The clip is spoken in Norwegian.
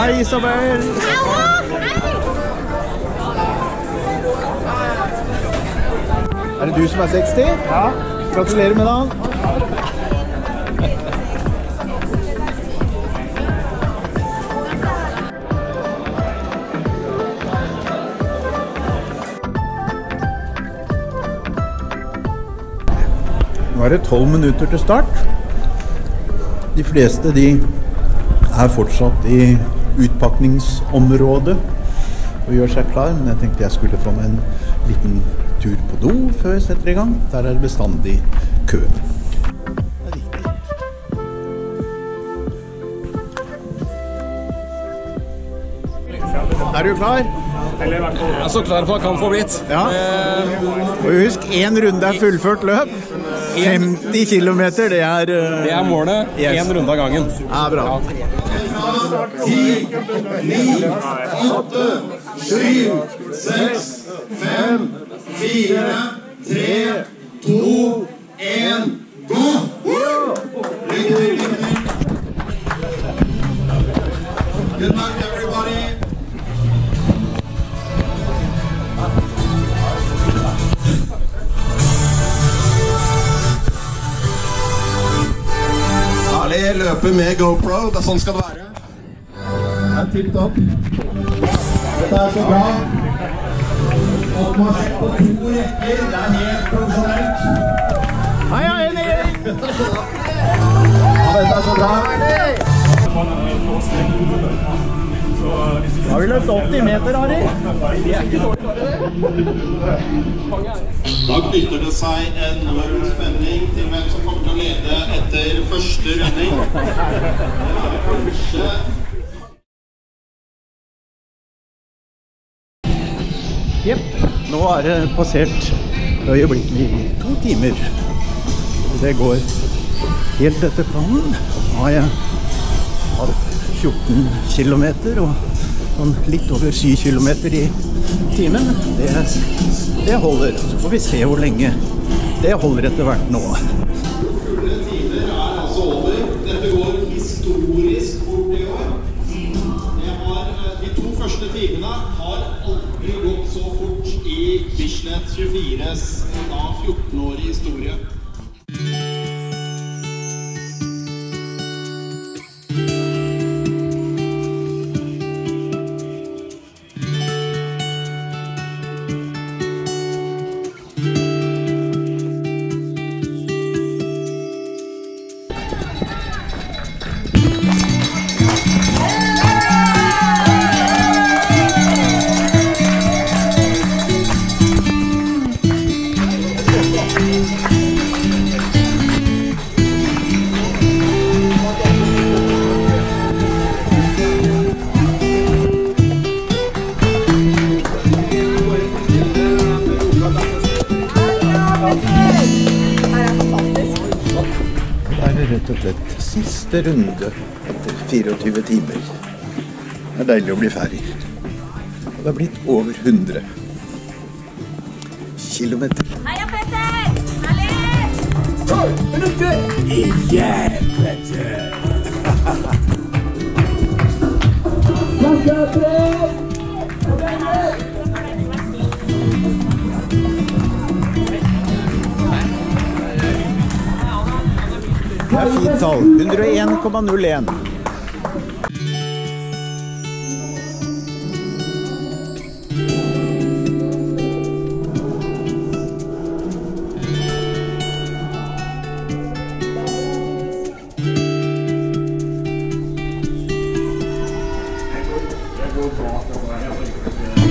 Hei, Isabel. Er det du som er 60? Ja. Gratulerer med dagen. Nå er det tolv minutter til start. De fleste de er fortsatt i utpakningsområdet og gjør seg klar, men jeg tenkte jeg skulle få meg en liten tur på do før jeg setter i gang. Der er det bestandig kø. Er. Du klar? Jeg er så klar på jeg kan få blitt. Ja. Og husk, én runde er fullført løp. 50 km, det er eh, Det er målet. Yes. Runde av gangen. Ja, bra. Ti, ni, åtte, sju, seks, fem, fire, tre, to, én, gå! Lykke til, lykke til. Good night, everybody. Herlig løpe med GoPro. Det er sånn skal det være. Det er tipp topp. Dette er så bra. Oppmarsj på to rekker. Det er helt profesjonelt. Hei, hei, Henning! Ja, dette er så bra. Da har vi løpt 80 meter, Harry. Da knytter det seg en enorm spenning til hvem som kommer til å lede etter første runding. Kanskje Jepp. Nå er det passert øyeblikkelig to timer. Det går helt etter planen. Nå har jeg hatt 14 km og litt over 7 km i timen. Det, det holder. Så får vi se hvor lenge det holder etter hvert nå. altså. Dette går historisk fort i år. Eh, de to første timene har aldri gått så fort i Bislett 24s da 14-årige historie. Slett siste runde etter 24 timer. Det er deilig å bli ferdig. Og det er blitt over 100 kilometer. Heia Petter! Herlig! Det er fint tall. 101,01. Det går bra.